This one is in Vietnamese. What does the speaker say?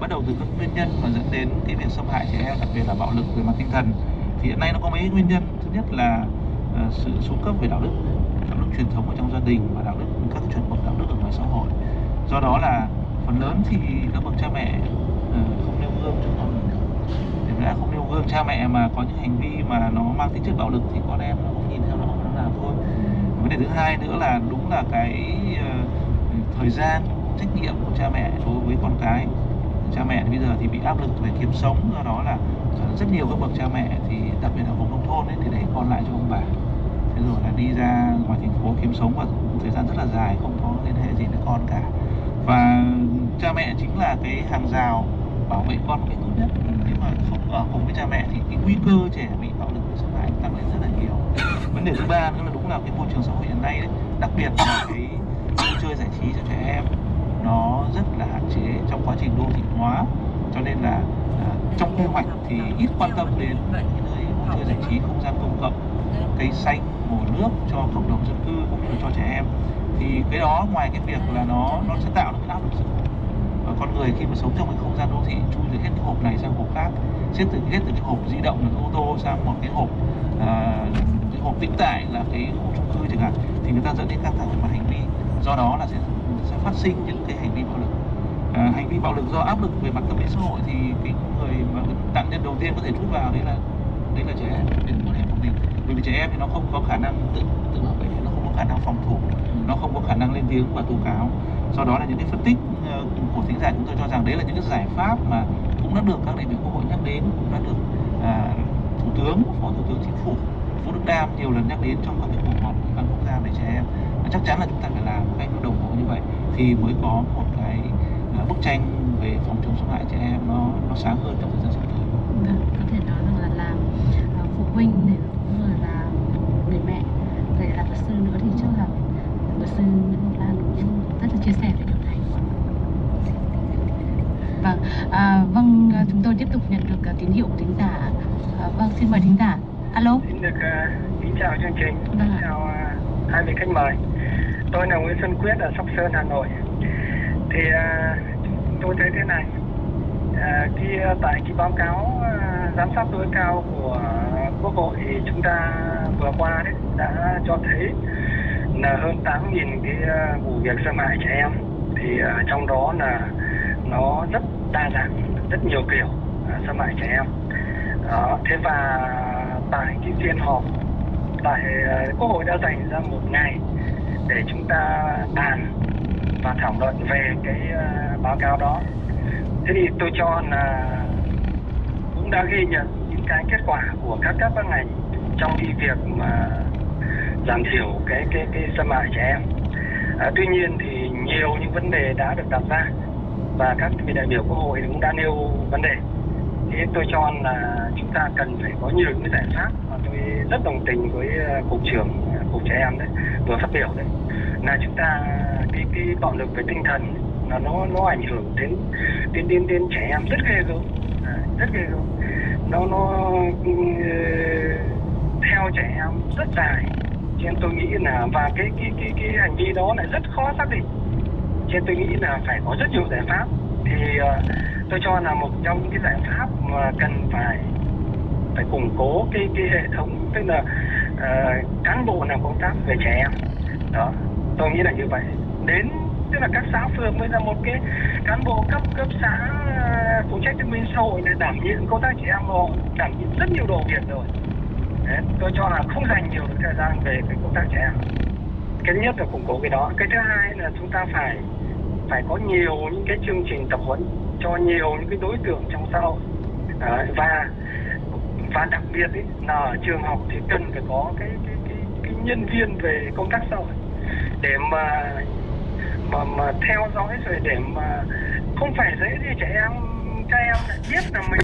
bắt đầu từ các nguyên nhân mà dẫn đến cái việc xâm hại trẻ em đặc biệt là bạo lực về mặt tinh thần. Thì hiện nay nó có mấy nguyên nhân. Thứ nhất là uh, sự xuống cấp về đạo đức đạo đức truyền thống ở trong gia đình và đạo đức các chuẩn mực đạo đức ở ngoài xã hội. Do đó là phần lớn thì các bậc cha mẹ uh, không nêu gương cho con thì đã không nêu gương cha mẹ mà có những hành vi mà nó mang tính chất bạo lực thì con em nó cũng nhìn theo nó nó làm thôi. Vấn đề thứ hai nữa là đúng là cái uh, thời gian trách nhiệm của cha mẹ đối với con cái cha mẹ bây giờ thì bị áp lực về kiếm sống do đó là ờ, rất nhiều các bậc cha mẹ thì đặc biệt là vùng nông thôn ấy, thì để con lại cho ông bà. Thế rồi là đi ra ngoài thành phố kiếm sống và thời gian rất là dài không có liên hệ gì với con cả. Và cha mẹ chính là cái hàng rào bảo vệ con cái tốt nhất. Nếu mà không ở cùng với cha mẹ thì cái nguy cơ trẻ bị bạo lực và xâm hại tăng lên rất là nhiều. Vấn đề thứ ba nữa là đúng là cái môi trường xã hội hiện nay đấy, đặc biệt là cái vui chơi giải trí cho trẻ em nó rất là hạn chế trong quá trình đô thị hóa. Cho nên là à, trong quy hoạch thì ít quan tâm đến những nơi vui chơi giải trí không gian công cộng cây xanh hồ nước cho cộng đồng dân cư cũng như cho trẻ em. Thì cái đó ngoài cái việc là nó nó sẽ tạo được cái áp lực và con người khi mà sống trong cái không gian đô thị chui từ hết cái hộp này sang hộp khác xếp từ hết từ cái hộp di động là ô tô sang một cái hộp à, cái hộp tĩnh tại là cái khu chung cư chẳng hạn thì người ta dẫn đến căng thẳng về mặt hành vi. Do đó là sẽ phát sinh những cái hành vi bạo lực. À, hành vi bạo lực do áp lực về mặt tâm lý xã hội thì cái người mà nạn nhân đầu tiên có thể rút vào đấy là đấy là trẻ em đến quan hệ của mình. Bởi vì trẻ em thì nó không có khả năng tự tự bảo vệ nó không có khả năng phòng thủ nó không có khả năng lên tiếng và tố cáo. Do đó là những cái phân tích ờ, của thính giả chúng tôi cho rằng đấy là những cái giải pháp mà cũng đã được các đại biểu quốc hội nhắc đến cũng đã được à, thủ tướng phó thủ tướng chính phủ vũ đức đam nhiều lần nhắc đến trong các cái cuộc họp ban quốc gia về trẻ em. Và chắc chắn là chúng ta phải làm một cách đồng bộ như vậy thì mới có một cái uh, bức tranh về phòng chống xâm hại trẻ em nó nó sáng hơn trong thời gian sắp tới. Vâng, có thể nói rằng là làm uh, phụ huynh để cũng như là người mẹ để là luật sư nữa thì chắc là luật sư Nguyễn Ngọc Lan cũng rất là chia sẻ về điều này. Vâng, à, vâng chúng tôi tiếp tục nhận được tín hiệu của thính giả. À, vâng, xin mời thính giả. Alo. Xin được uh, kính chào chương trình, Vâng chào uh, hai vị khách mời. Tôi là Nguyễn Xuân Quyết ở Sóc Sơn, Hà Nội. Thì à, tôi thấy thế này, uh, khi à, tại cái báo cáo giám sát tối cao của Quốc hội thì chúng ta vừa qua đấy đã cho thấy là hơn 8.000 cái vụ việc xâm hại trẻ em. Thì trong đó là nó rất đa dạng, rất nhiều kiểu xâm hại trẻ em. Đó, thế và tại cái phiên họp tại quốc hội đã dành ra một ngày để chúng ta bàn và thảo luận về cái ờ, báo cáo đó. Thế thì tôi cho là cũng đã ghi nhận những cái kết quả của các cấp các ngành trong cái việc mà giảm thiểu cái cái cái xâm hại trẻ em. À, tuy nhiên thì nhiều những vấn đề đã được đặt ra và các vị đại biểu quốc hội cũng đã nêu vấn đề. Thế tôi cho là chúng ta cần phải có nhiều những giải pháp và tôi rất đồng tình với ờ, cục trưởng của trẻ em đấy vừa phát biểu đấy. Là chúng ta cái cái bạo lực về tinh thần là nó nó ảnh hưởng đến đến đến đến trẻ em rất ghê gớm. À, rất ghê gớm. Nó nó ừ, theo trẻ em rất dài. Cho nên tôi nghĩ là và cái cái cái cái hành vi đó lại rất khó xác định. Cho nên tôi nghĩ là phải có rất nhiều giải pháp. Thì uh, tôi cho là một trong những cái giải pháp mà cần phải phải củng cố cái cái hệ thống tức là uh, cán bộ làm công tác về trẻ em. Đó tôi nghĩ là như vậy. Đến tức là các xã phường bây giờ một cái cán bộ cấp cấp xã ờ, phụ trách thương minh xã hội để đảm nhiệm công tác trẻ em rồi đảm nhiệm rất nhiều đồ việc rồi. Đấy, tôi cho là không dành nhiều thời gian về cái công tác trẻ em. Cái nhất là củng cố cái đó. Cái thứ hai là chúng ta phải phải có nhiều những cái chương trình tập huấn cho nhiều những cái đối tượng trong xã hội. Đấy, và và đặc biệt ý, là ở trường học thì cần phải có cái cái cái, cái nhân viên về công tác xã hội. Để mà mà mà theo dõi rồi để mà không phải dễ gì trẻ em các em lại biết là mình